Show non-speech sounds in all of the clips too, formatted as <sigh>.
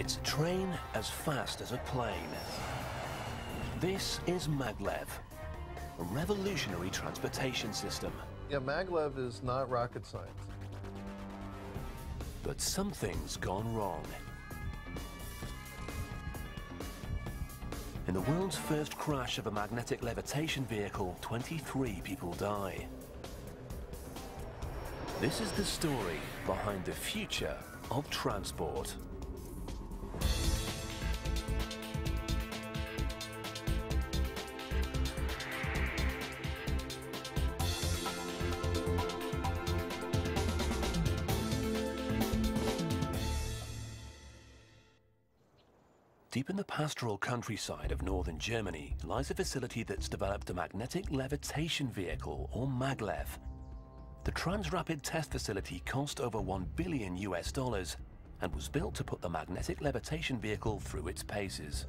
It's a train as fast as a plane. This is maglev, a revolutionary transportation system. Yeah, maglev is not rocket science. But something's gone wrong. In the world's first crash of a magnetic levitation vehicle, 23 people die. This is the story behind the future of transport. Pastoral countryside of northern Germany lies a facility that's developed a magnetic levitation vehicle, or maglev. The Transrapid test facility cost over 1 billion US dollars and was built to put the magnetic levitation vehicle through its paces.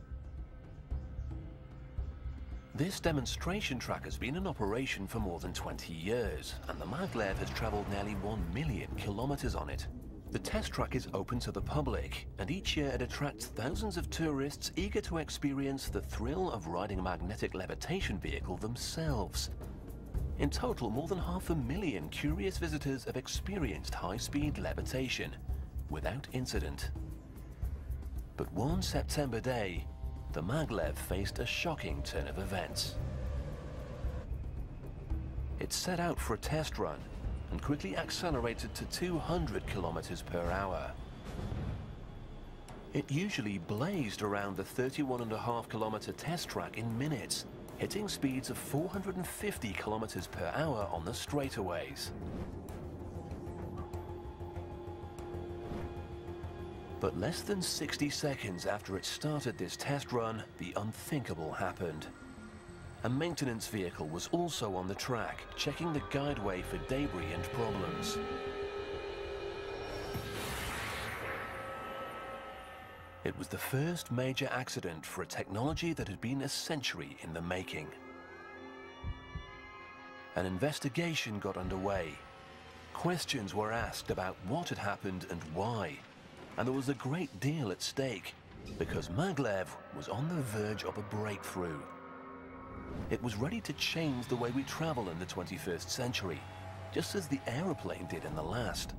This demonstration track has been in operation for more than 20 years, and the maglev has traveled nearly 1 million kilometers on it. The test track is open to the public, and each year it attracts thousands of tourists eager to experience the thrill of riding a magnetic levitation vehicle themselves. In total, more than half a million curious visitors have experienced high-speed levitation without incident. But one September day, the maglev faced a shocking turn of events. It set out for a test run and quickly accelerated to 200 kilometers per hour. It usually blazed around the 31.5 kilometer test track in minutes, hitting speeds of 450 kilometers per hour on the straightaways. But less than 60 seconds after it started this test run, the unthinkable happened. A maintenance vehicle was also on the track, checking the guideway for debris and problems. It was the first major accident for a technology that had been a century in the making. An investigation got underway. Questions were asked about what had happened and why. And there was a great deal at stake, because maglev was on the verge of a breakthrough. It was ready to change the way we travel in the 21st century, just as the aeroplane did in the last.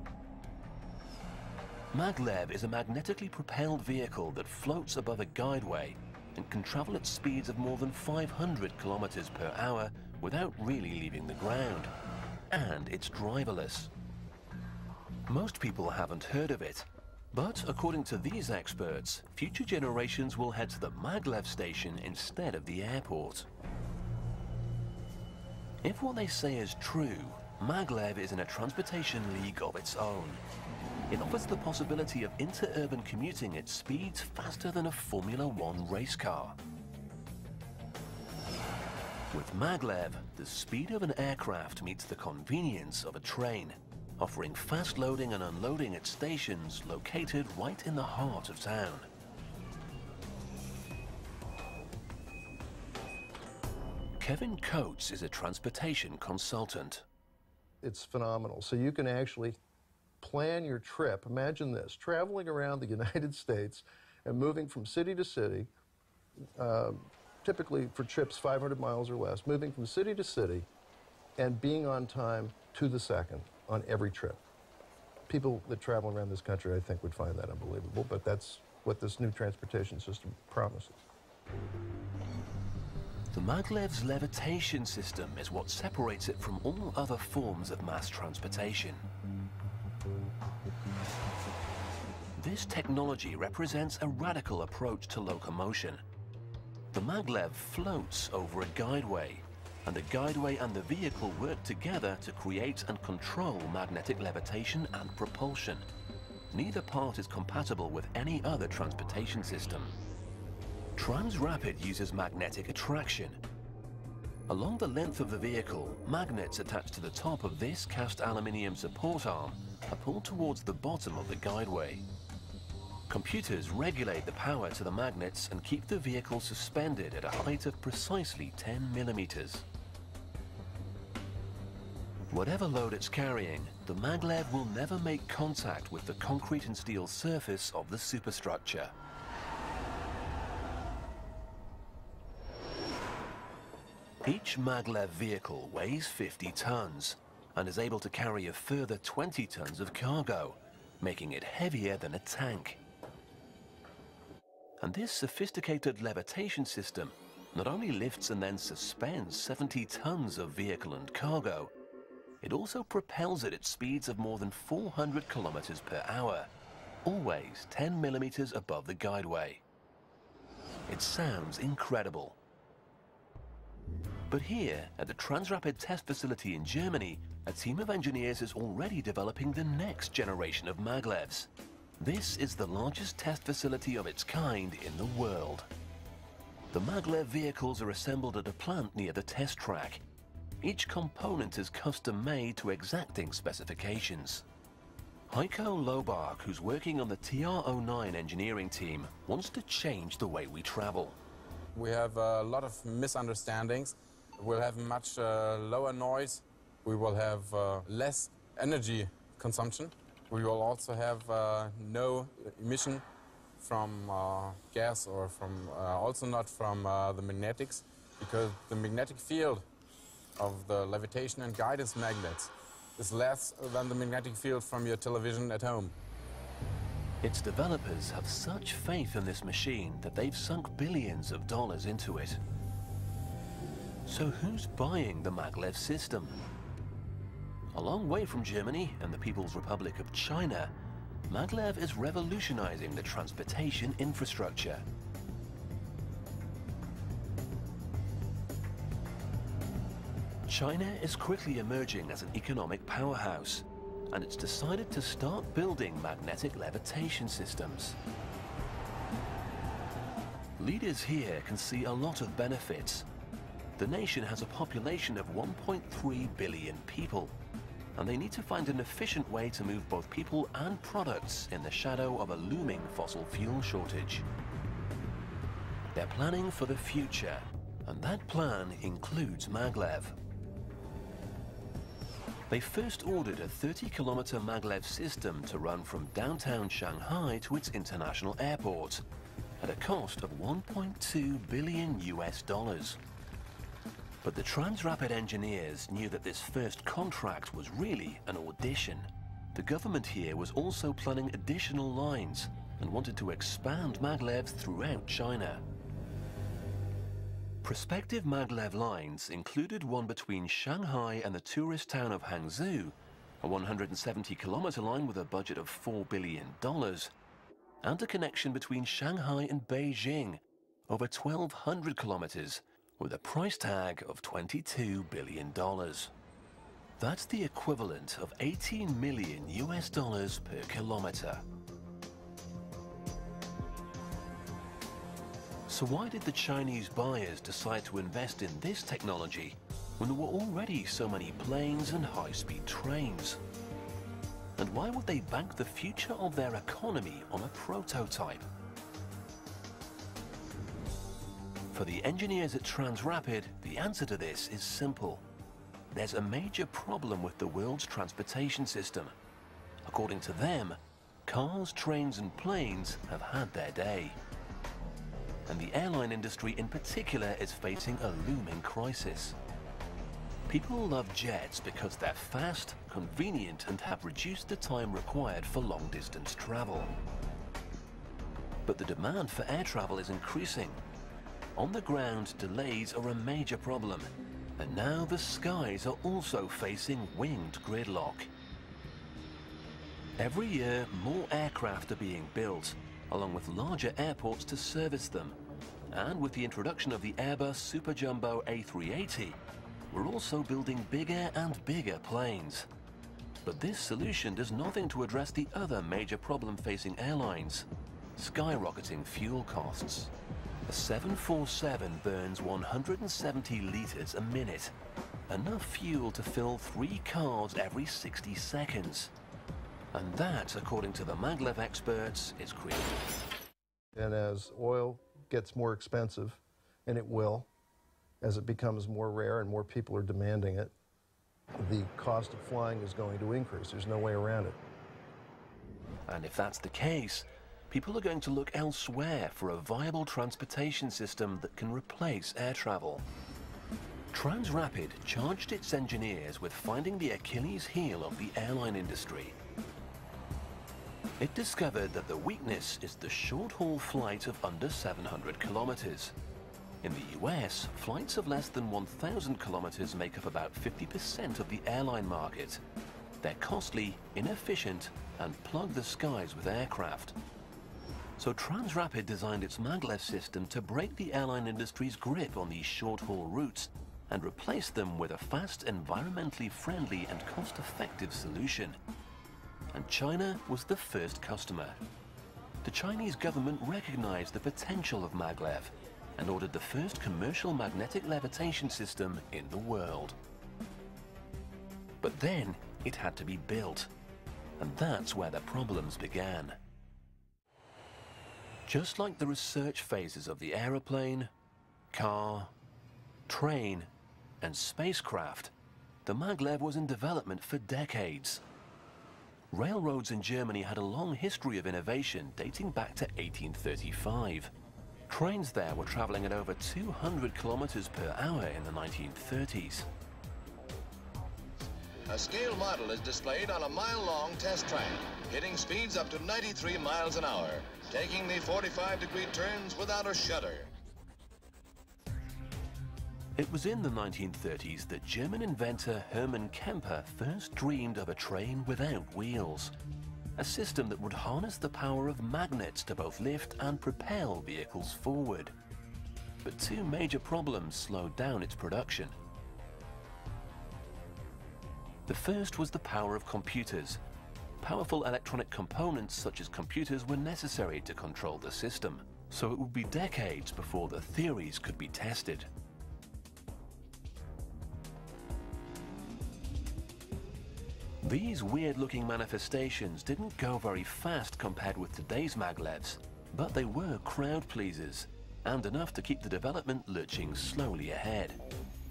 Maglev is a magnetically propelled vehicle that floats above a guideway and can travel at speeds of more than 500 kilometers per hour without really leaving the ground. And it's driverless. Most people haven't heard of it, but according to these experts, future generations will head to the Maglev station instead of the airport. If what they say is true, Maglev is in a transportation league of its own. It offers the possibility of interurban commuting at speeds faster than a Formula One race car. With Maglev, the speed of an aircraft meets the convenience of a train, offering fast loading and unloading at stations located right in the heart of town. Kevin Coates is a transportation consultant. It's phenomenal. So you can actually plan your trip. Imagine this traveling around the <laughs> United States and moving from city to city, uh, typically for trips 500 miles or less, moving from city to city and being on time to the second on every trip. People that travel around this country, I think, would find that unbelievable, but that's what this new transportation system promises. The maglev's levitation system is what separates it from all other forms of mass transportation. This technology represents a radical approach to locomotion. The maglev floats over a guideway, and the guideway and the vehicle work together to create and control magnetic levitation and propulsion. Neither part is compatible with any other transportation system. Transrapid uses magnetic attraction. Along the length of the vehicle, magnets attached to the top of this cast aluminium support arm are pulled towards the bottom of the guideway. Computers regulate the power to the magnets and keep the vehicle suspended at a height of precisely 10 millimeters. Whatever load it's carrying, the maglev will never make contact with the concrete and steel surface of the superstructure. Each maglev vehicle weighs 50 tons and is able to carry a further 20 tons of cargo, making it heavier than a tank. And this sophisticated levitation system not only lifts and then suspends 70 tons of vehicle and cargo, it also propels it at speeds of more than 400 kilometers per hour, always 10 millimeters above the guideway. It sounds incredible. But here, at the Transrapid test facility in Germany, a team of engineers is already developing the next generation of maglevs. This is the largest test facility of its kind in the world. The maglev vehicles are assembled at a plant near the test track each component is custom made to exacting specifications. Heiko Lobach, who's working on the TR09 engineering team, wants to change the way we travel. We have a lot of misunderstandings. We'll have much uh, lower noise. We will have uh, less energy consumption. We will also have uh, no emission from uh, gas or from uh, also not from uh, the magnetics because the magnetic field of the levitation and guidance magnets is less than the magnetic field from your television at home. Its developers have such faith in this machine that they've sunk billions of dollars into it. So who's buying the maglev system? A long way from Germany and the People's Republic of China, maglev is revolutionizing the transportation infrastructure. China is quickly emerging as an economic powerhouse, and it's decided to start building magnetic levitation systems. Leaders here can see a lot of benefits. The nation has a population of 1.3 billion people, and they need to find an efficient way to move both people and products in the shadow of a looming fossil fuel shortage. They're planning for the future, and that plan includes maglev. They first ordered a 30-kilometer maglev system to run from downtown Shanghai to its international airport at a cost of 1.2 billion US dollars. But the Transrapid engineers knew that this first contract was really an audition. The government here was also planning additional lines and wanted to expand maglevs throughout China. Prospective maglev lines included one between Shanghai and the tourist town of Hangzhou, a 170 kilometer line with a budget of $4 billion, and a connection between Shanghai and Beijing, over 1,200 kilometers, with a price tag of $22 billion. That's the equivalent of 18 million US dollars per kilometer. So why did the Chinese buyers decide to invest in this technology when there were already so many planes and high-speed trains? And why would they bank the future of their economy on a prototype? For the engineers at Transrapid, the answer to this is simple. There's a major problem with the world's transportation system. According to them, cars, trains and planes have had their day and the airline industry in particular is facing a looming crisis. People love jets because they're fast, convenient and have reduced the time required for long-distance travel. But the demand for air travel is increasing. On the ground, delays are a major problem, and now the skies are also facing winged gridlock. Every year, more aircraft are being built, along with larger airports to service them. And with the introduction of the Airbus Super Jumbo A380, we're also building bigger and bigger planes. But this solution does nothing to address the other major problem facing airlines, skyrocketing fuel costs. A 747 burns 170 litres a minute, enough fuel to fill three cars every 60 seconds. And that, according to the maglev experts, is critical. And as oil gets more expensive, and it will, as it becomes more rare and more people are demanding it, the cost of flying is going to increase. There's no way around it. And if that's the case, people are going to look elsewhere for a viable transportation system that can replace air travel. Transrapid charged its engineers with finding the Achilles heel of the airline industry. It discovered that the weakness is the short-haul flight of under 700 kilometers. In the US, flights of less than 1,000 kilometers make up about 50% of the airline market. They're costly, inefficient, and plug the skies with aircraft. So Transrapid designed its maglev system to break the airline industry's grip on these short-haul routes and replace them with a fast, environmentally friendly and cost-effective solution. And China was the first customer. The Chinese government recognized the potential of maglev and ordered the first commercial magnetic levitation system in the world. But then it had to be built, and that's where the problems began. Just like the research phases of the aeroplane, car, train, and spacecraft, the maglev was in development for decades. Railroads in Germany had a long history of innovation dating back to 1835. Trains there were traveling at over 200 kilometers per hour in the 1930s. A scale model is displayed on a mile-long test track, hitting speeds up to 93 miles an hour, taking the 45-degree turns without a shudder. It was in the 1930s that German inventor Hermann Kemper first dreamed of a train without wheels. A system that would harness the power of magnets to both lift and propel vehicles forward. But two major problems slowed down its production. The first was the power of computers. Powerful electronic components such as computers were necessary to control the system, so it would be decades before the theories could be tested. These weird-looking manifestations didn't go very fast compared with today's maglevs, but they were crowd pleasers, and enough to keep the development lurching slowly ahead.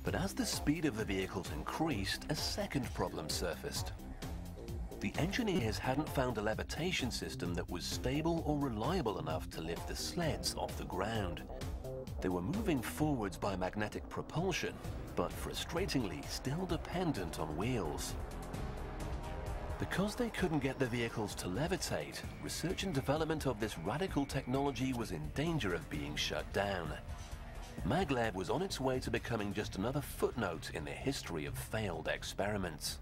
But as the speed of the vehicles increased, a second problem surfaced. The engineers hadn't found a levitation system that was stable or reliable enough to lift the sleds off the ground. They were moving forwards by magnetic propulsion, but frustratingly still dependent on wheels. Because they couldn't get the vehicles to levitate, research and development of this radical technology was in danger of being shut down. Maglev was on its way to becoming just another footnote in the history of failed experiments.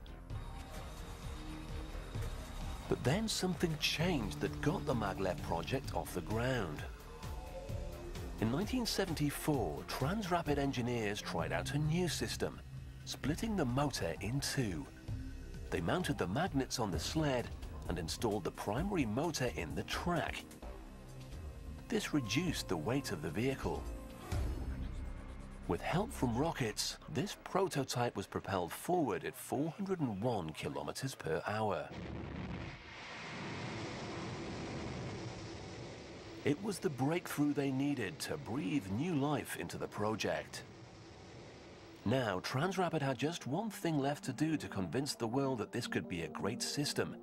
But then something changed that got the Maglev project off the ground. In 1974, Transrapid engineers tried out a new system, splitting the motor in two they mounted the magnets on the sled and installed the primary motor in the track. This reduced the weight of the vehicle. With help from rockets, this prototype was propelled forward at 401 kilometers per hour. It was the breakthrough they needed to breathe new life into the project. Now, Transrapid had just one thing left to do to convince the world that this could be a great system.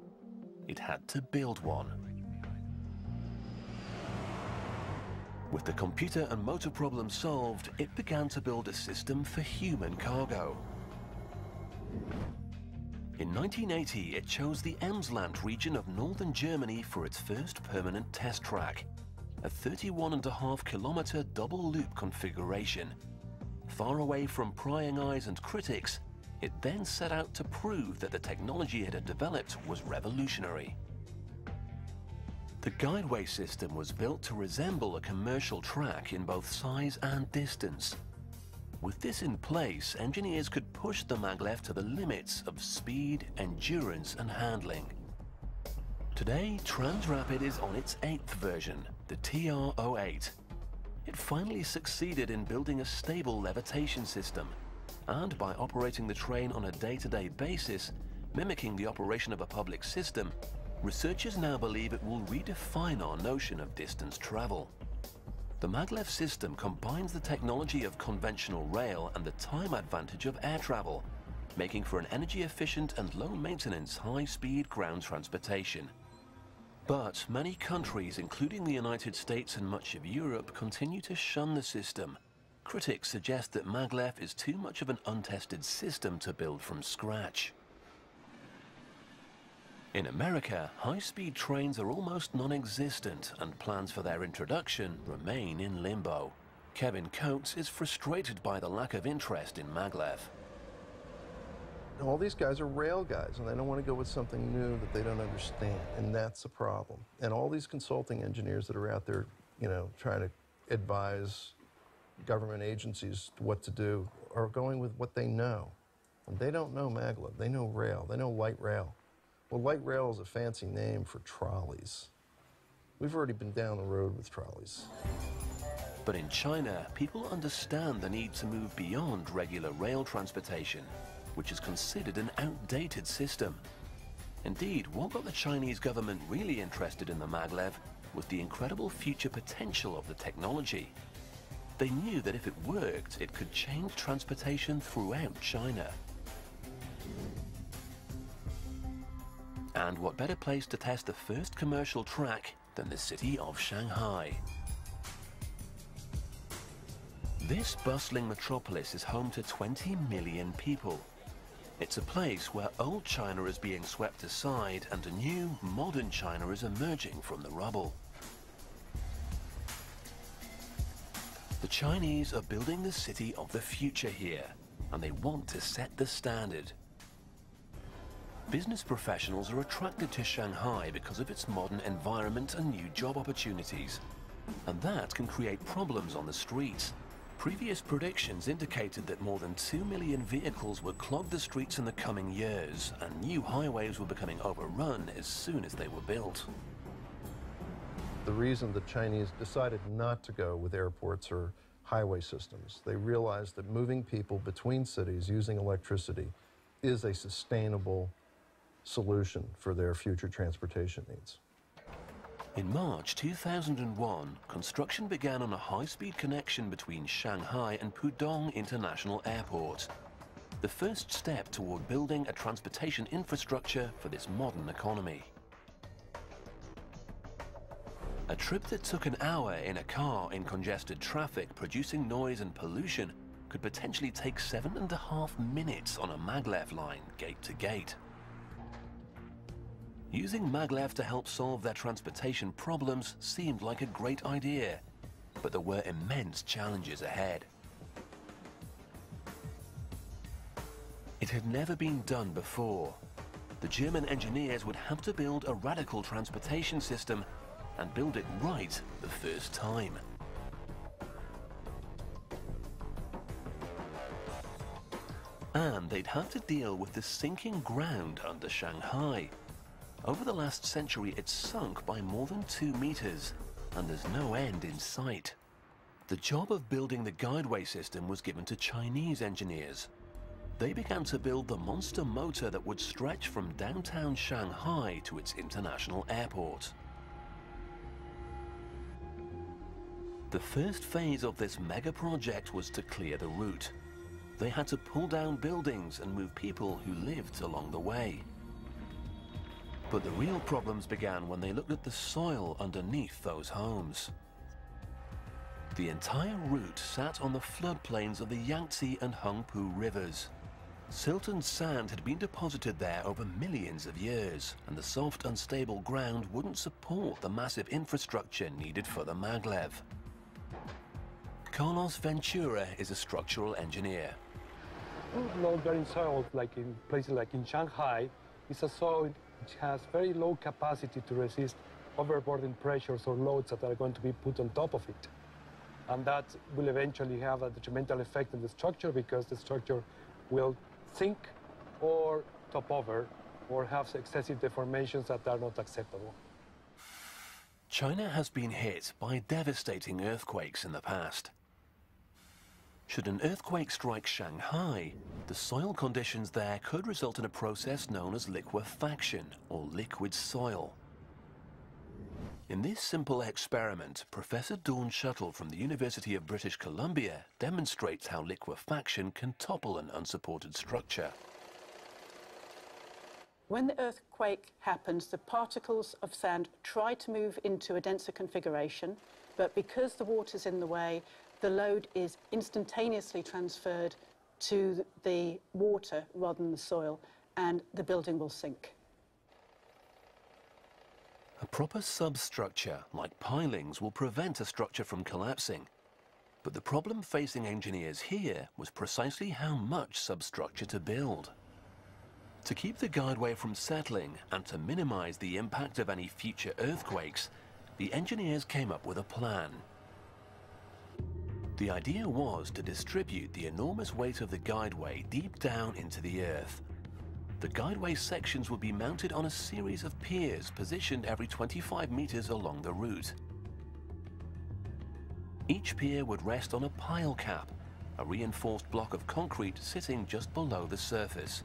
It had to build one. With the computer and motor problem solved, it began to build a system for human cargo. In 1980, it chose the Emsland region of northern Germany for its first permanent test track, a 31.5 kilometer double loop configuration Far away from prying eyes and critics, it then set out to prove that the technology it had developed was revolutionary. The guideway system was built to resemble a commercial track in both size and distance. With this in place, engineers could push the maglev to the limits of speed, endurance and handling. Today, Transrapid is on its eighth version, the TR-08, it finally succeeded in building a stable levitation system, and by operating the train on a day-to-day -day basis, mimicking the operation of a public system, researchers now believe it will redefine our notion of distance travel. The maglev system combines the technology of conventional rail and the time advantage of air travel, making for an energy-efficient and low-maintenance, high-speed ground transportation. But many countries, including the United States and much of Europe, continue to shun the system. Critics suggest that maglev is too much of an untested system to build from scratch. In America, high-speed trains are almost non-existent and plans for their introduction remain in limbo. Kevin Coates is frustrated by the lack of interest in maglev. All these guys are rail guys, and they don't want to go with something new that they don't understand, and that's a problem. And all these consulting engineers that are out there, you know, trying to advise government agencies what to do are going with what they know. And they don't know maglev. They know rail. They know light rail. Well, light rail is a fancy name for trolleys. We've already been down the road with trolleys. But in China, people understand the need to move beyond regular rail transportation, which is considered an outdated system. Indeed, what got the Chinese government really interested in the maglev was the incredible future potential of the technology. They knew that if it worked, it could change transportation throughout China. And what better place to test the first commercial track than the city of Shanghai? This bustling metropolis is home to 20 million people. It's a place where old China is being swept aside and a new, modern China is emerging from the rubble. The Chinese are building the city of the future here, and they want to set the standard. Business professionals are attracted to Shanghai because of its modern environment and new job opportunities. And that can create problems on the streets. Previous predictions indicated that more than 2 million vehicles would clog the streets in the coming years, and new highways were becoming overrun as soon as they were built. The reason the Chinese decided not to go with airports or highway systems, they realized that moving people between cities using electricity is a sustainable solution for their future transportation needs. In March 2001, construction began on a high-speed connection between Shanghai and Pudong International Airport. The first step toward building a transportation infrastructure for this modern economy. A trip that took an hour in a car in congested traffic producing noise and pollution could potentially take seven and a half minutes on a maglev line gate to gate. Using maglev to help solve their transportation problems seemed like a great idea, but there were immense challenges ahead. It had never been done before. The German engineers would have to build a radical transportation system and build it right the first time. And they'd have to deal with the sinking ground under Shanghai, over the last century, it's sunk by more than two meters, and there's no end in sight. The job of building the guideway system was given to Chinese engineers. They began to build the monster motor that would stretch from downtown Shanghai to its international airport. The first phase of this mega project was to clear the route. They had to pull down buildings and move people who lived along the way. But the real problems began when they looked at the soil underneath those homes. The entire route sat on the floodplains of the Yangtze and Huangpu rivers. Silt and sand had been deposited there over millions of years, and the soft, unstable ground wouldn't support the massive infrastructure needed for the maglev. Carlos Ventura is a structural engineer. Load-bearing soil, like in places like in Shanghai, is a soil which has very low capacity to resist overburden pressures or loads that are going to be put on top of it. And that will eventually have a detrimental effect on the structure because the structure will sink or top over or have excessive deformations that are not acceptable. China has been hit by devastating earthquakes in the past. Should an earthquake strike Shanghai, the soil conditions there could result in a process known as liquefaction, or liquid soil. In this simple experiment, Professor Dawn Shuttle from the University of British Columbia demonstrates how liquefaction can topple an unsupported structure. When the earthquake happens, the particles of sand try to move into a denser configuration, but because the water's in the way, the load is instantaneously transferred to the water rather than the soil, and the building will sink. A proper substructure, like pilings, will prevent a structure from collapsing. But the problem facing engineers here was precisely how much substructure to build. To keep the guideway from settling and to minimize the impact of any future earthquakes, the engineers came up with a plan. The idea was to distribute the enormous weight of the guideway deep down into the earth. The guideway sections would be mounted on a series of piers positioned every 25 meters along the route. Each pier would rest on a pile cap, a reinforced block of concrete sitting just below the surface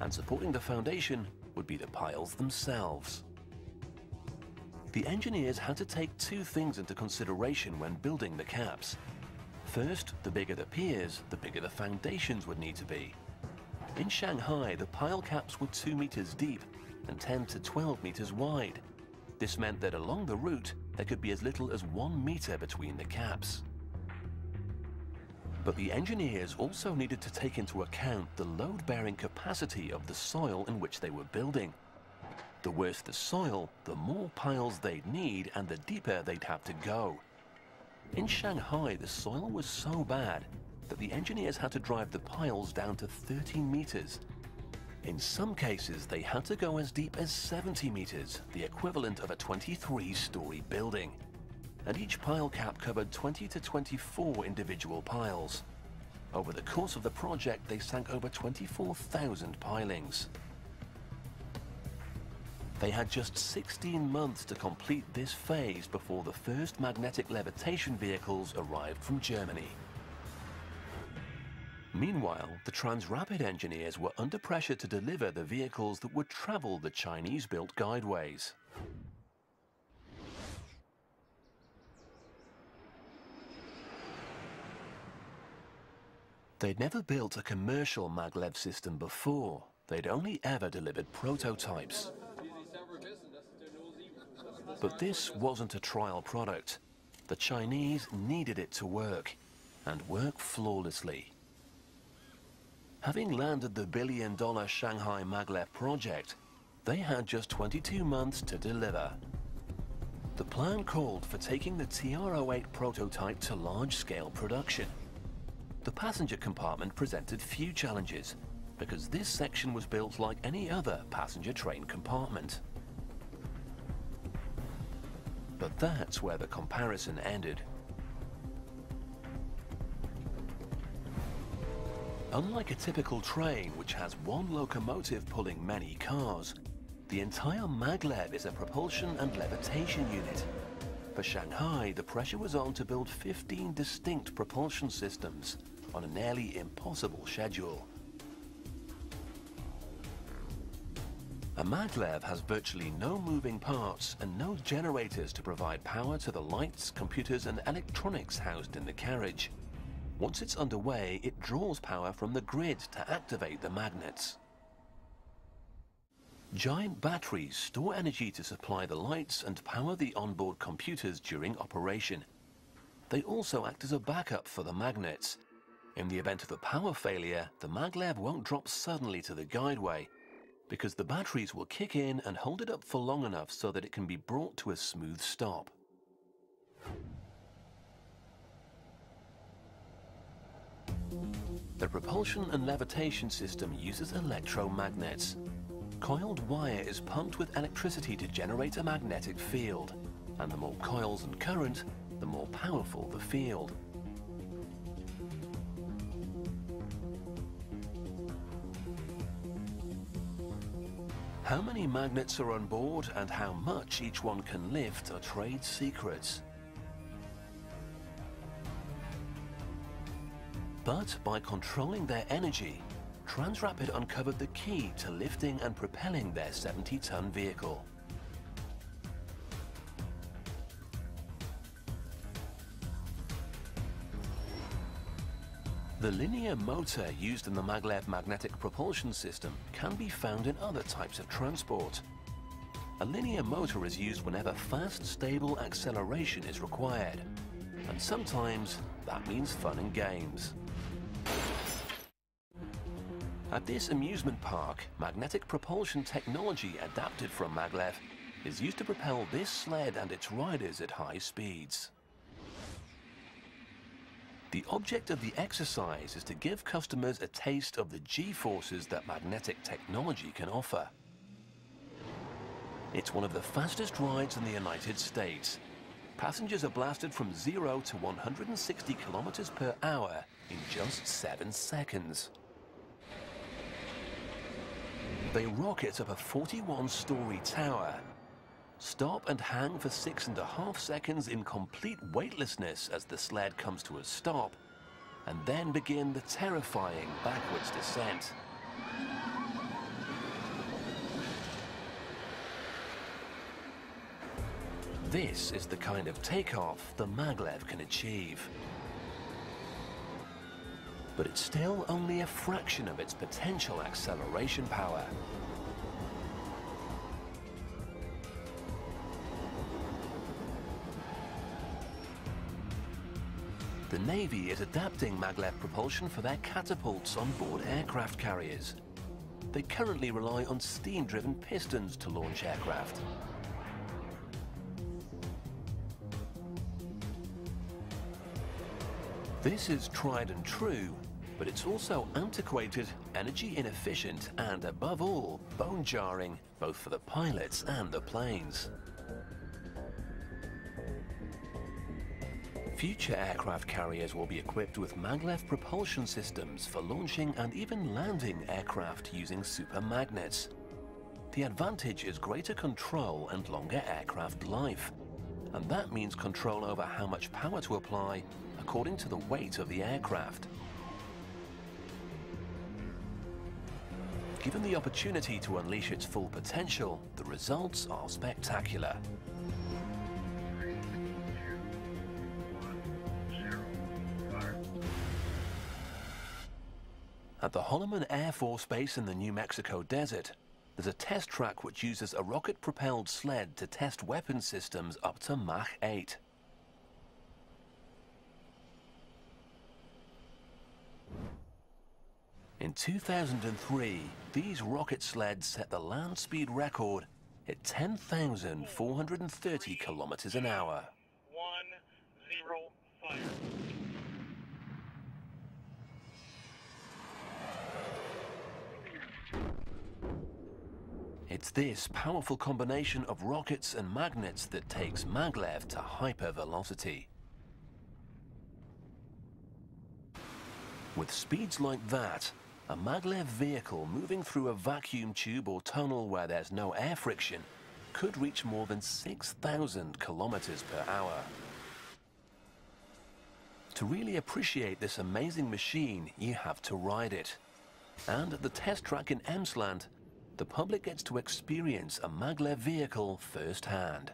and supporting the foundation would be the piles themselves. The engineers had to take two things into consideration when building the caps. First, the bigger the piers, the bigger the foundations would need to be. In Shanghai, the pile caps were 2 meters deep and 10 to 12 meters wide. This meant that along the route, there could be as little as 1 meter between the caps. But the engineers also needed to take into account the load-bearing capacity of the soil in which they were building. The worse the soil, the more piles they'd need and the deeper they'd have to go. In Shanghai, the soil was so bad that the engineers had to drive the piles down to 13 meters. In some cases, they had to go as deep as 70 meters, the equivalent of a 23-story building and each pile cap covered 20 to 24 individual piles. Over the course of the project, they sank over 24,000 pilings. They had just 16 months to complete this phase before the first magnetic levitation vehicles arrived from Germany. Meanwhile, the Transrapid engineers were under pressure to deliver the vehicles that would travel the Chinese-built guideways. They'd never built a commercial maglev system before. They'd only ever delivered prototypes. But this wasn't a trial product. The Chinese needed it to work, and work flawlessly. Having landed the billion-dollar Shanghai maglev project, they had just 22 months to deliver. The plan called for taking the TR-08 prototype to large-scale production. The passenger compartment presented few challenges because this section was built like any other passenger train compartment. But that's where the comparison ended. Unlike a typical train, which has one locomotive pulling many cars, the entire maglev is a propulsion and levitation unit. For Shanghai, the pressure was on to build 15 distinct propulsion systems, on a nearly impossible schedule. A maglev has virtually no moving parts and no generators to provide power to the lights, computers and electronics housed in the carriage. Once it's underway, it draws power from the grid to activate the magnets. Giant batteries store energy to supply the lights and power the onboard computers during operation. They also act as a backup for the magnets, in the event of a power failure, the maglev won't drop suddenly to the guideway because the batteries will kick in and hold it up for long enough so that it can be brought to a smooth stop. The propulsion and levitation system uses electromagnets. Coiled wire is pumped with electricity to generate a magnetic field, and the more coils and current, the more powerful the field. How many magnets are on board and how much each one can lift are trade secrets. But by controlling their energy, Transrapid uncovered the key to lifting and propelling their 70-ton vehicle. The linear motor used in the maglev magnetic propulsion system can be found in other types of transport. A linear motor is used whenever fast, stable acceleration is required. And sometimes that means fun and games. At this amusement park, magnetic propulsion technology adapted from maglev is used to propel this sled and its riders at high speeds. The object of the exercise is to give customers a taste of the G-forces that magnetic technology can offer. It's one of the fastest rides in the United States. Passengers are blasted from 0 to 160 kilometers per hour in just 7 seconds. They rocket up a 41-story tower Stop and hang for six and a half seconds in complete weightlessness as the sled comes to a stop, and then begin the terrifying backwards descent. This is the kind of takeoff the maglev can achieve. But it's still only a fraction of its potential acceleration power. The Navy is adapting maglev propulsion for their catapults on board aircraft carriers. They currently rely on steam-driven pistons to launch aircraft. This is tried and true, but it's also antiquated, energy inefficient, and above all, bone jarring, both for the pilots and the planes. Future aircraft carriers will be equipped with maglev propulsion systems for launching and even landing aircraft using super magnets. The advantage is greater control and longer aircraft life. And that means control over how much power to apply according to the weight of the aircraft. Given the opportunity to unleash its full potential, the results are spectacular. At the Holloman Air Force Base in the New Mexico desert, there's a test track which uses a rocket-propelled sled to test weapon systems up to Mach 8. In 2003, these rocket sleds set the land speed record at 10,430 kilometers an hour. One, zero, fire. It's this powerful combination of rockets and magnets that takes maglev to hypervelocity. With speeds like that, a maglev vehicle moving through a vacuum tube or tunnel where there's no air friction could reach more than 6,000 kilometers per hour. To really appreciate this amazing machine, you have to ride it. And at the test track in Emsland, the public gets to experience a maglev vehicle firsthand.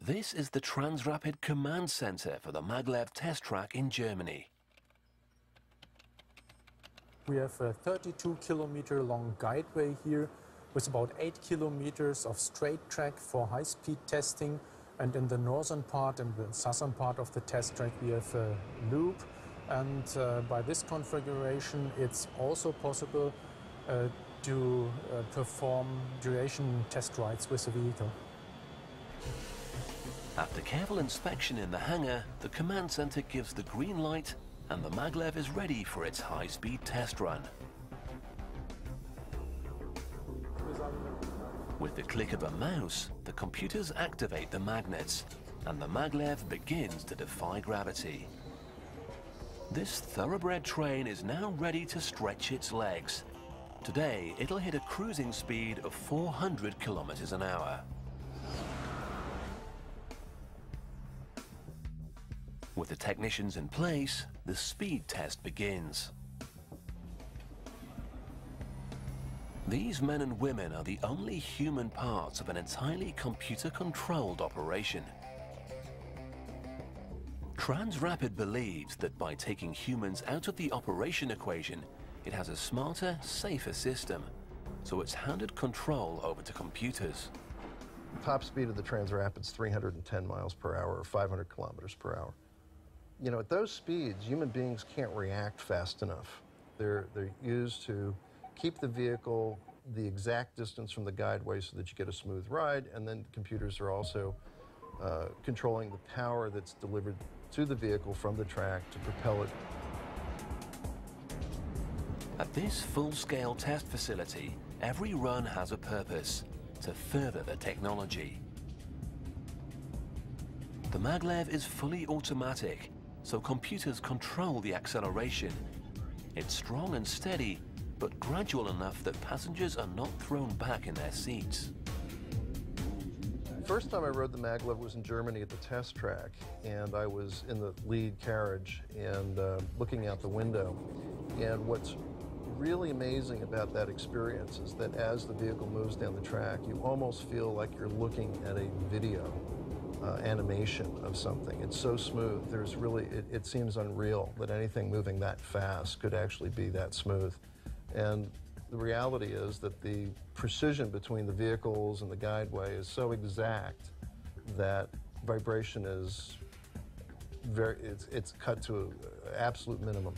This is the Transrapid Command Center for the maglev test track in Germany. We have a 32 kilometer long guideway here with about 8 kilometers of straight track for high-speed testing and in the northern part and the southern part of the test track we have a loop and uh, by this configuration, it's also possible uh, to uh, perform duration test rides with the vehicle. After careful inspection in the hangar, the command center gives the green light and the maglev is ready for its high-speed test run. With the click of a mouse, the computers activate the magnets and the maglev begins to defy gravity. This thoroughbred train is now ready to stretch its legs. Today, it'll hit a cruising speed of 400 kilometers an hour. With the technicians in place, the speed test begins. These men and women are the only human parts of an entirely computer-controlled operation. Transrapid believes that by taking humans out of the operation equation, it has a smarter, safer system, so it's handed control over to computers. The top speed of the Transrapid's 310 miles per hour or 500 kilometers per hour. You know, at those speeds, human beings can't react fast enough. They're, they're used to keep the vehicle the exact distance from the guideway so that you get a smooth ride, and then computers are also uh, controlling the power that's delivered to the vehicle from the track to propel it. At this full-scale test facility, every run has a purpose, to further the technology. The maglev is fully automatic, so computers control the acceleration. It's strong and steady, but gradual enough that passengers are not thrown back in their seats. First time I rode the maglev was in Germany at the test track, and I was in the lead carriage and uh, looking out the window. And what's really amazing about that experience is that as the vehicle moves down the track, you almost feel like you're looking at a video uh, animation of something. It's so smooth. There's really, it, it seems unreal that anything moving that fast could actually be that smooth. And the reality is that the precision between the vehicles and the guideway is so exact that vibration is very, it's, it's cut to absolute minimum.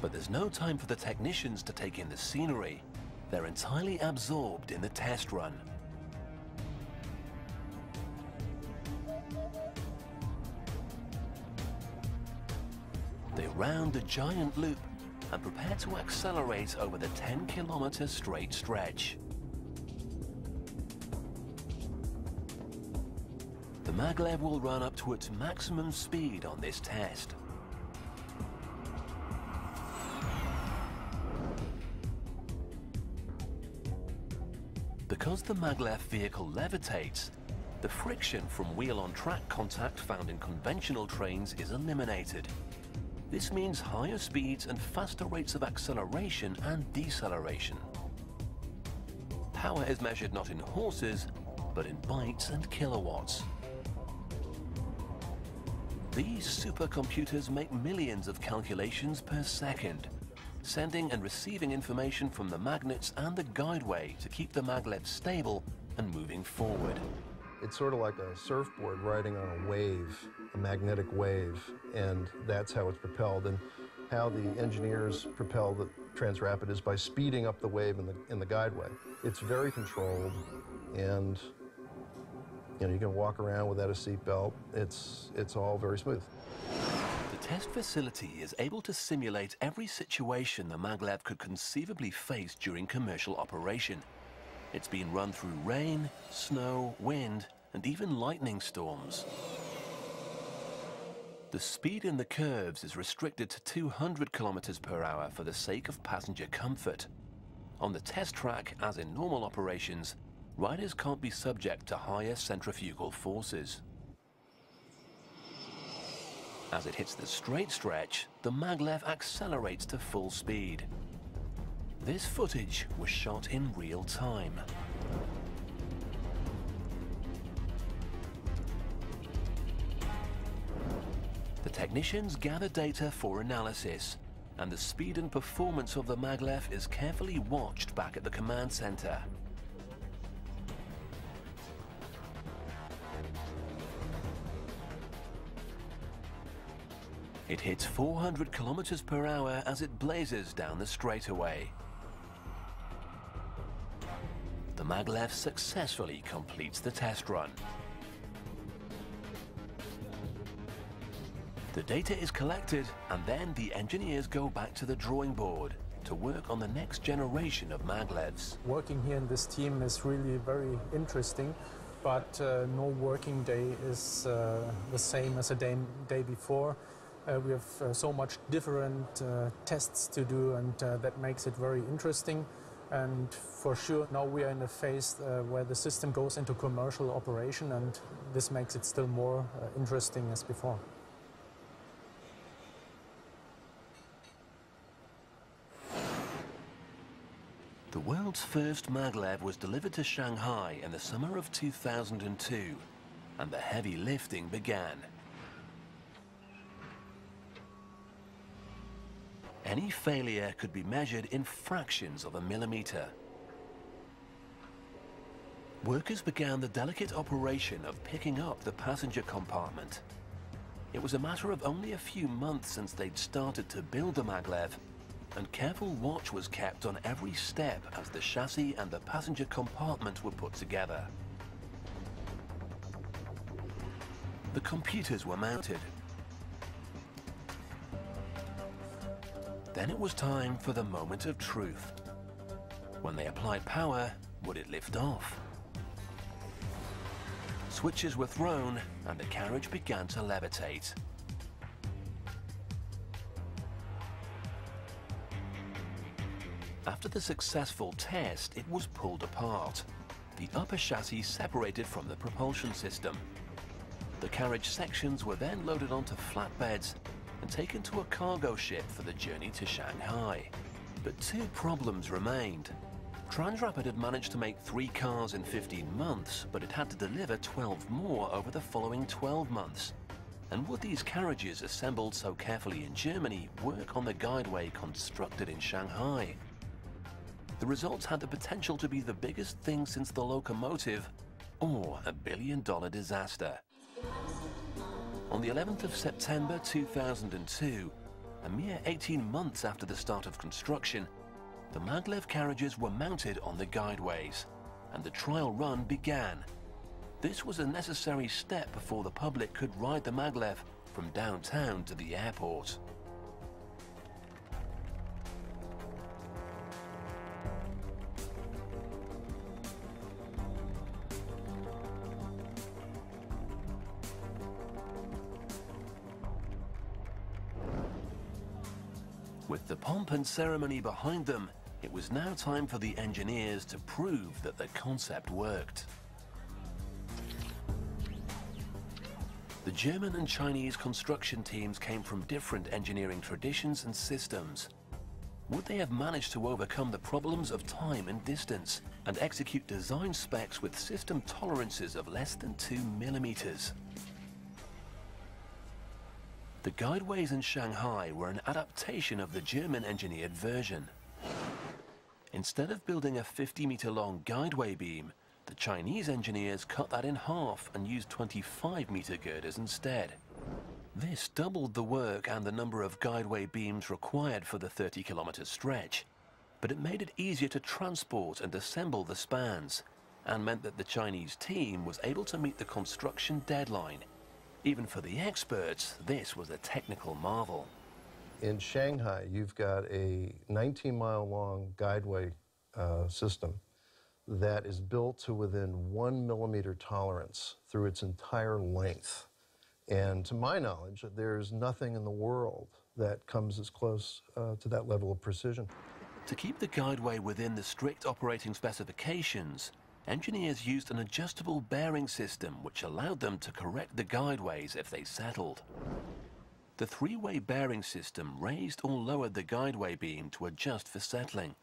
But there's no time for the technicians to take in the scenery. They're entirely absorbed in the test run. They round the giant loop and prepare to accelerate over the 10 kilometer straight stretch. The maglev will run up to its maximum speed on this test. Because the maglev vehicle levitates, the friction from wheel-on-track contact found in conventional trains is eliminated. This means higher speeds and faster rates of acceleration and deceleration. Power is measured not in horses, but in bytes and kilowatts. These supercomputers make millions of calculations per second, sending and receiving information from the magnets and the guideway to keep the maglev stable and moving forward. It's sort of like a surfboard riding on a wave, a magnetic wave, and that's how it's propelled. And how the engineers propel the Transrapid is by speeding up the wave in the, in the guideway. It's very controlled, and you know, you can walk around without a seatbelt. It's, it's all very smooth. The test facility is able to simulate every situation the maglev could conceivably face during commercial operation. It's been run through rain, snow, wind, and even lightning storms. The speed in the curves is restricted to 200 kilometers per hour for the sake of passenger comfort. On the test track, as in normal operations, riders can't be subject to higher centrifugal forces. As it hits the straight stretch, the maglev accelerates to full speed. This footage was shot in real time. The technicians gather data for analysis, and the speed and performance of the maglev is carefully watched back at the command center. It hits 400 kilometers per hour as it blazes down the straightaway. Maglev successfully completes the test run. The data is collected and then the engineers go back to the drawing board to work on the next generation of maglevs. Working here in this team is really very interesting, but uh, no working day is uh, the same as a day, day before. Uh, we have uh, so much different uh, tests to do and uh, that makes it very interesting. And for sure, now we are in a phase uh, where the system goes into commercial operation, and this makes it still more uh, interesting as before. The world's first maglev was delivered to Shanghai in the summer of 2002, and the heavy lifting began. Any failure could be measured in fractions of a millimeter. Workers began the delicate operation of picking up the passenger compartment. It was a matter of only a few months since they'd started to build the maglev, and careful watch was kept on every step as the chassis and the passenger compartment were put together. The computers were mounted. Then it was time for the moment of truth. When they applied power, would it lift off? Switches were thrown and the carriage began to levitate. After the successful test, it was pulled apart. The upper chassis separated from the propulsion system. The carriage sections were then loaded onto flatbeds and taken to a cargo ship for the journey to Shanghai. But two problems remained. Transrapid had managed to make three cars in 15 months, but it had to deliver 12 more over the following 12 months. And would these carriages assembled so carefully in Germany work on the guideway constructed in Shanghai? The results had the potential to be the biggest thing since the locomotive, or a billion dollar disaster. On the 11th of September 2002, a mere 18 months after the start of construction, the maglev carriages were mounted on the guideways, and the trial run began. This was a necessary step before the public could ride the maglev from downtown to the airport. With the pomp and ceremony behind them, it was now time for the engineers to prove that the concept worked. The German and Chinese construction teams came from different engineering traditions and systems. Would they have managed to overcome the problems of time and distance and execute design specs with system tolerances of less than 2 millimeters? The guideways in Shanghai were an adaptation of the German engineered version. Instead of building a 50 meter long guideway beam, the Chinese engineers cut that in half and used 25 meter girders instead. This doubled the work and the number of guideway beams required for the 30 kilometer stretch, but it made it easier to transport and assemble the spans, and meant that the Chinese team was able to meet the construction deadline. Even for the experts, this was a technical marvel. In Shanghai, you've got a 19 mile long guideway uh, system that is built to within one millimeter tolerance through its entire length. And to my knowledge, there's nothing in the world that comes as close uh, to that level of precision. To keep the guideway within the strict operating specifications, engineers used an adjustable bearing system which allowed them to correct the guideways if they settled. The three-way bearing system raised or lowered the guideway beam to adjust for settling.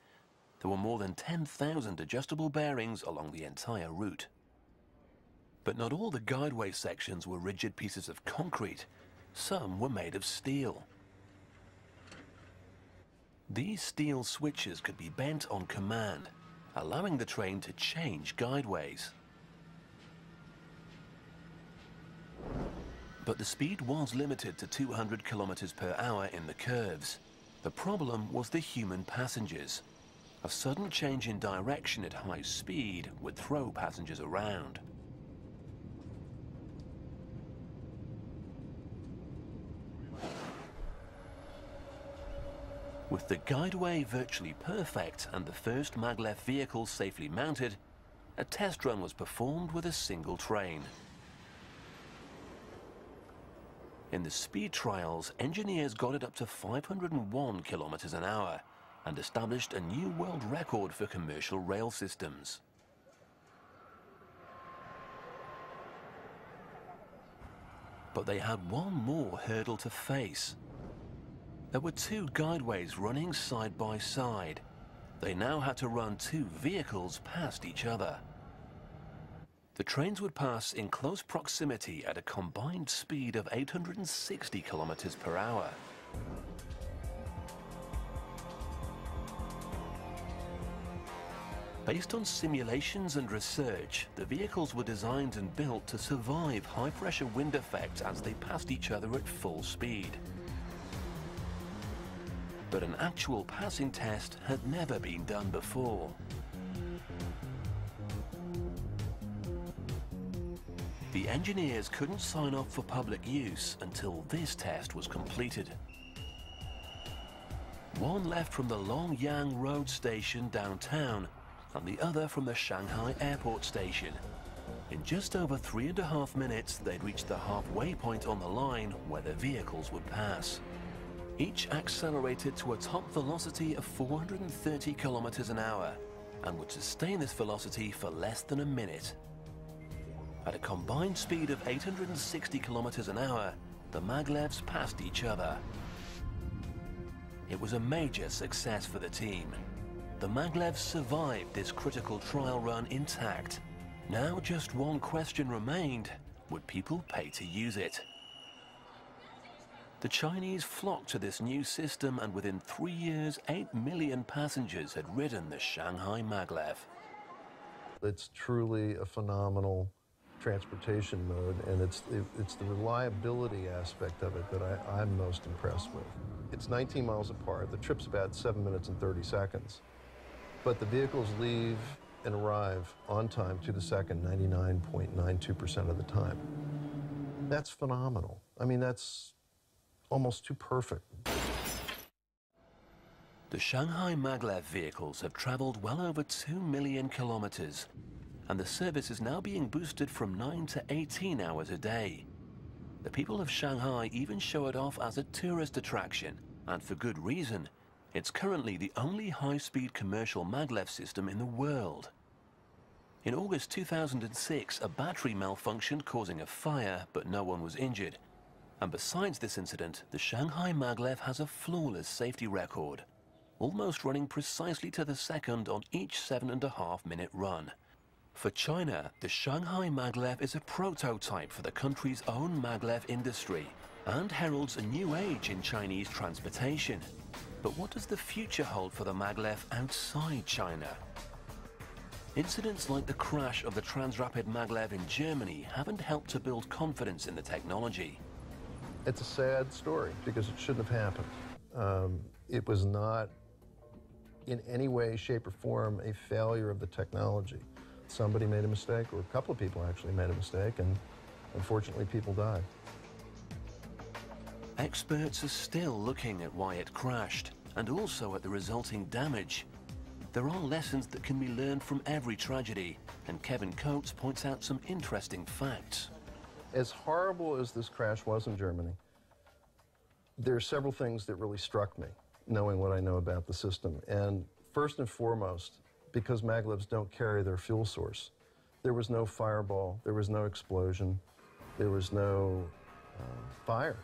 There were more than 10,000 adjustable bearings along the entire route. But not all the guideway sections were rigid pieces of concrete. Some were made of steel. These steel switches could be bent on command, allowing the train to change guideways. But the speed was limited to 200 kilometers per hour in the curves. The problem was the human passengers. A sudden change in direction at high speed would throw passengers around. With the guideway virtually perfect and the first maglev vehicle safely mounted, a test run was performed with a single train. In the speed trials, engineers got it up to 501 kilometers an hour and established a new world record for commercial rail systems. But they had one more hurdle to face. There were two guideways running side by side. They now had to run two vehicles past each other. The trains would pass in close proximity at a combined speed of 860 kilometers per hour. Based on simulations and research, the vehicles were designed and built to survive high-pressure wind effects as they passed each other at full speed. But an actual passing test had never been done before. The engineers couldn't sign off for public use until this test was completed. One left from the Longyang Road station downtown and the other from the Shanghai airport station. In just over three and a half minutes, they'd reached the halfway point on the line where the vehicles would pass. Each accelerated to a top velocity of 430 kilometers an hour and would sustain this velocity for less than a minute. At a combined speed of 860 kilometers an hour, the maglevs passed each other. It was a major success for the team the Maglevs survived this critical trial run intact. Now just one question remained. Would people pay to use it? The Chinese flocked to this new system and within three years, 8 million passengers had ridden the Shanghai Maglev. It's truly a phenomenal transportation mode, and it's, it, it's the reliability aspect of it that I, I'm most impressed with. It's 19 miles apart. The trip's about 7 minutes and 30 seconds. But the vehicles leave and arrive on time to the second 99.92% of the time. That's phenomenal. I mean, that's almost too perfect. The Shanghai Maglev vehicles have traveled well over 2 million kilometers, and the service is now being boosted from 9 to 18 hours a day. The people of Shanghai even show it off as a tourist attraction, and for good reason. It's currently the only high-speed commercial maglev system in the world. In August 2006, a battery malfunctioned causing a fire, but no one was injured. And besides this incident, the Shanghai maglev has a flawless safety record, almost running precisely to the second on each seven and a half minute run. For China, the Shanghai maglev is a prototype for the country's own maglev industry and heralds a new age in Chinese transportation. But what does the future hold for the maglev outside China? Incidents like the crash of the Transrapid maglev in Germany haven't helped to build confidence in the technology. It's a sad story because it shouldn't have happened. Um, it was not in any way, shape, or form a failure of the technology. Somebody made a mistake, or a couple of people actually made a mistake, and unfortunately, people died. Experts are still looking at why it crashed and also at the resulting damage. There are lessons that can be learned from every tragedy, and Kevin Coates points out some interesting facts. As horrible as this crash was in Germany, there are several things that really struck me, knowing what I know about the system. And first and foremost, because maglevs don't carry their fuel source, there was no fireball, there was no explosion, there was no uh, fire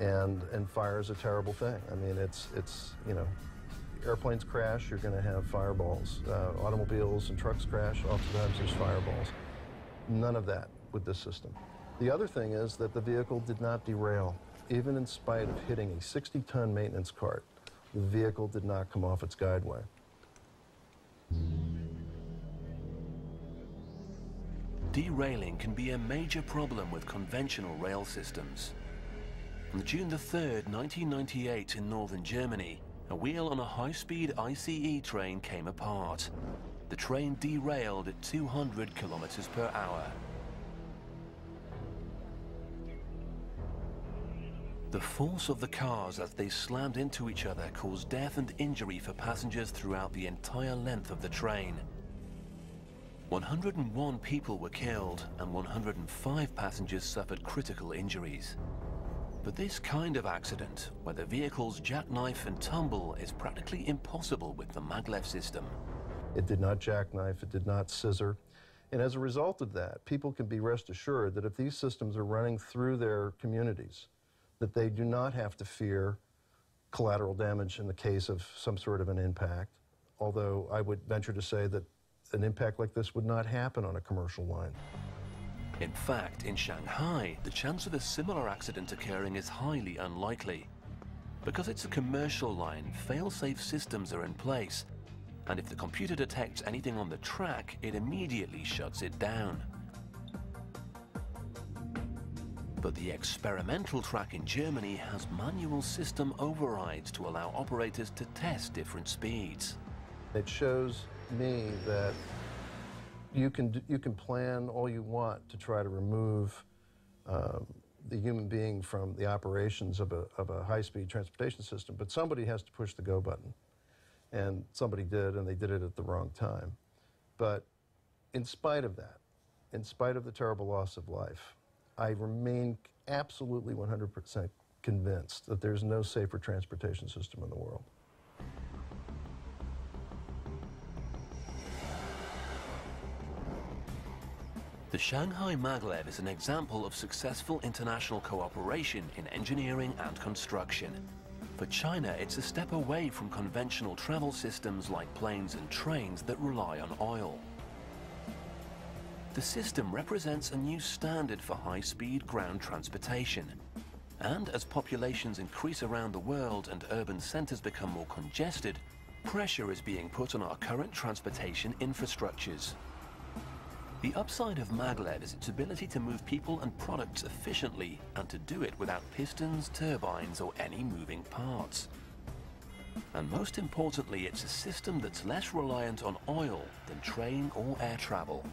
and and fire is a terrible thing. I mean, it's it's you know, airplanes crash, you're going to have fireballs. Uh, automobiles and trucks crash, oftentimes there's fireballs. None of that with this system. The other thing is that the vehicle did not derail, even in spite of hitting a 60-ton maintenance cart. The vehicle did not come off its guideway. Derailing can be a major problem with conventional rail systems. On June 3, 1998 in northern Germany, a wheel on a high-speed ICE train came apart. The train derailed at 200 kilometers per hour. The force of the cars as they slammed into each other caused death and injury for passengers throughout the entire length of the train. 101 people were killed and 105 passengers suffered critical injuries. But this kind of accident, where the vehicles jackknife and tumble, is practically impossible with the maglev system. It did not jackknife, it did not scissor. And as a result of that, people can be rest assured that if these systems are running through their communities, that they do not have to fear collateral damage in the case of some sort of an impact. Although I would venture to say that an impact like this would not happen on a commercial line. In fact, in Shanghai, the chance of a similar accident occurring is highly unlikely. Because it's a commercial line, fail-safe systems are in place, And if the computer detects anything on the track, it immediately shuts it down. But the experimental track in Germany has manual system overrides to allow operators to test different speeds. It shows me that you can, you can plan all you want to try to remove um, the human being from the operations of a, of a high-speed transportation system, but somebody has to push the go button. And somebody did, and they did it at the wrong time. But in spite of that, in spite of the terrible loss of life, I remain absolutely 100% convinced that there's no safer transportation system in the world. The Shanghai Maglev is an example of successful international cooperation in engineering and construction. For China, it's a step away from conventional travel systems like planes and trains that rely on oil. The system represents a new standard for high-speed ground transportation. And as populations increase around the world and urban centers become more congested, pressure is being put on our current transportation infrastructures. The upside of maglev is its ability to move people and products efficiently and to do it without pistons, turbines or any moving parts. And most importantly, it's a system that's less reliant on oil than train or air travel.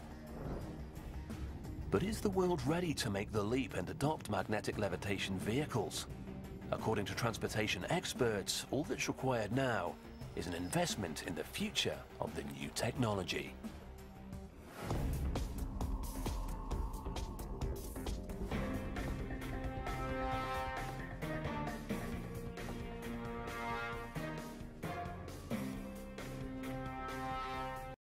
But is the world ready to make the leap and adopt magnetic levitation vehicles? According to transportation experts, all that's required now is an investment in the future of the new technology.